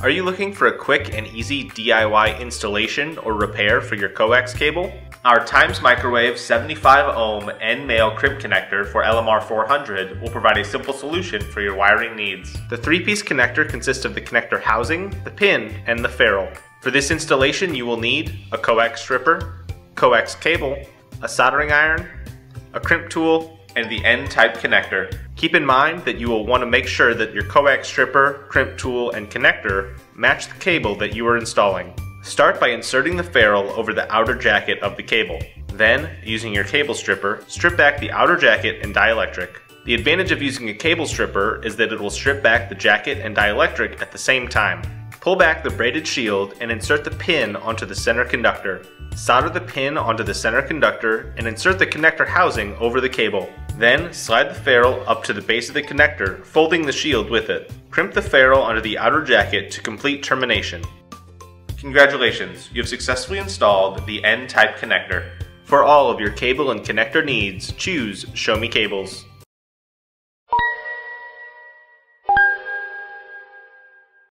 Are you looking for a quick and easy DIY installation or repair for your coax cable? Our Times Microwave 75 ohm N male crimp connector for LMR 400 will provide a simple solution for your wiring needs. The three-piece connector consists of the connector housing, the pin, and the ferrule. For this installation you will need a coax stripper, coax cable, a soldering iron, a crimp tool, and the N-type connector. Keep in mind that you will want to make sure that your coax stripper, crimp tool, and connector match the cable that you are installing. Start by inserting the ferrule over the outer jacket of the cable. Then, using your cable stripper, strip back the outer jacket and dielectric. The advantage of using a cable stripper is that it will strip back the jacket and dielectric at the same time. Pull back the braided shield and insert the pin onto the center conductor. Solder the pin onto the center conductor and insert the connector housing over the cable. Then slide the ferrule up to the base of the connector, folding the shield with it. Crimp the ferrule under the outer jacket to complete termination. Congratulations, you have successfully installed the N-type connector. For all of your cable and connector needs, choose Show Me Cables.